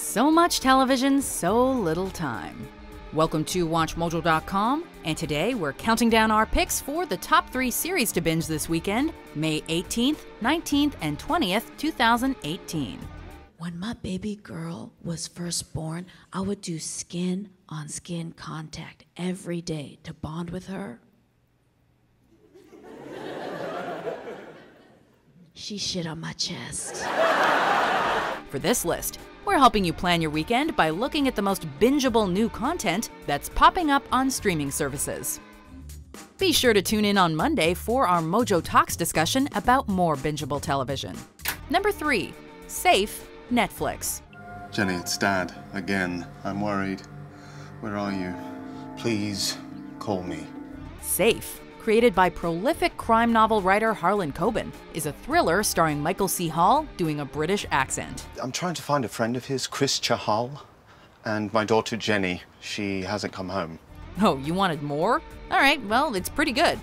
So much television, so little time. Welcome to WatchMojo.com, and today we're counting down our picks for the top three series to binge this weekend, May 18th, 19th, and 20th, 2018. When my baby girl was first born, I would do skin on skin contact every day to bond with her. she shit on my chest. For this list, we're helping you plan your weekend by looking at the most bingeable new content that's popping up on streaming services. Be sure to tune in on Monday for our Mojo Talks discussion about more bingeable television. Number 3. Safe Netflix. Jenny, it's Dad. Again. I'm worried. Where are you? Please call me. Safe, created by prolific crime novel writer Harlan Coben, is a thriller starring Michael C. Hall doing a British accent. I'm trying to find a friend of his, Chris Chahal, and my daughter Jenny. She hasn't come home. Oh, you wanted more? Alright, well, it's pretty good.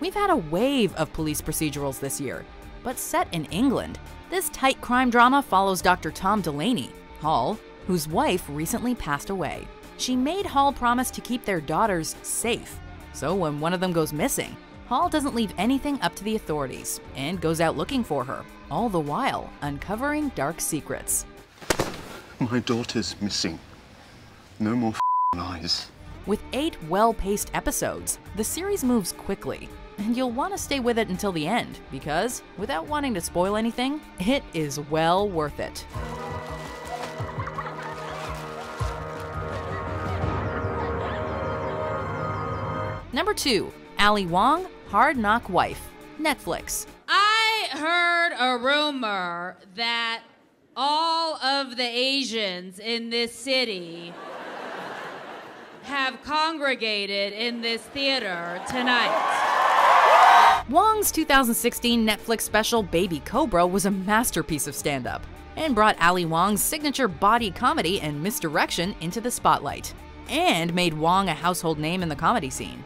We've had a wave of police procedurals this year, but set in England. This tight crime drama follows Dr. Tom Delaney, Hall, whose wife recently passed away. She made Hall promise to keep their daughters safe. So when one of them goes missing, Hall doesn't leave anything up to the authorities and goes out looking for her, all the while uncovering dark secrets. My daughter's missing. No more lies. With eight well paced episodes, the series moves quickly, and you'll want to stay with it until the end because, without wanting to spoil anything, it is well worth it. Number 2. Ali Wong, Hard Knock Wife, Netflix. I heard a rumor that all of the Asians in this city have congregated in this theater tonight. Wong's 2016 Netflix special Baby Cobra was a masterpiece of stand up and brought Ali Wong's signature body comedy and misdirection into the spotlight, and made Wong a household name in the comedy scene.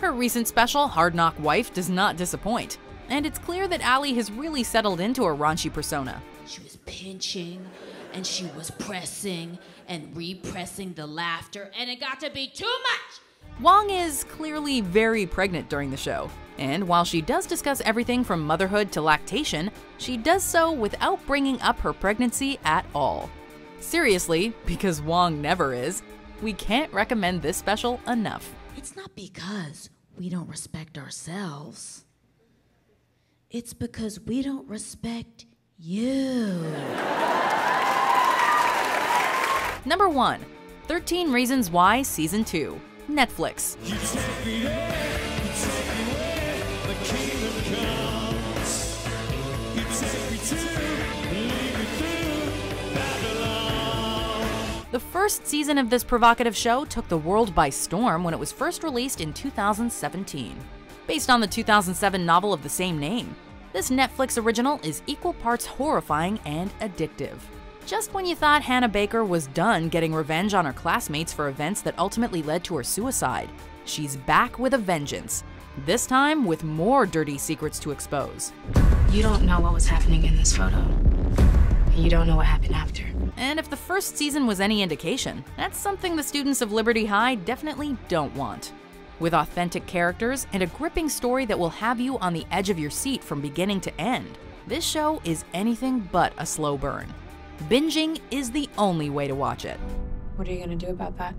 Her recent special, Hard Knock Wife, does not disappoint, and it's clear that Ali has really settled into her raunchy persona. She was pinching and she was pressing and repressing the laughter, and it got to be too much. Wong is clearly very pregnant during the show, and while she does discuss everything from motherhood to lactation, she does so without bringing up her pregnancy at all. Seriously, because Wong never is, we can't recommend this special enough. It's not because we don't respect ourselves, it's because we don't respect you. Number 1 13 Reasons Why Season 2, Netflix. The first season of this provocative show took the world by storm when it was first released in 2017. Based on the 2007 novel of the same name, this Netflix original is equal parts horrifying and addictive. Just when you thought Hannah Baker was done getting revenge on her classmates for events that ultimately led to her suicide, she's back with a vengeance. This time with more dirty secrets to expose. You don't know what was happening in this photo. You don't know what happened after. And if the first season was any indication, that's something the students of Liberty High definitely don't want. With authentic characters and a gripping story that will have you on the edge of your seat from beginning to end, this show is anything but a slow burn. Binging is the only way to watch it. What are you gonna do about that?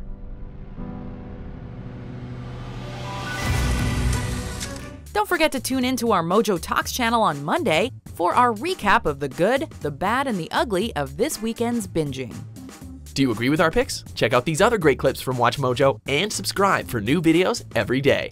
Don't forget to tune in to our Mojo Talks channel on Monday for our recap of the good, the bad, and the ugly of this weekend's binging. Do you agree with our picks? Check out these other great clips from Watch Mojo and subscribe for new videos every day.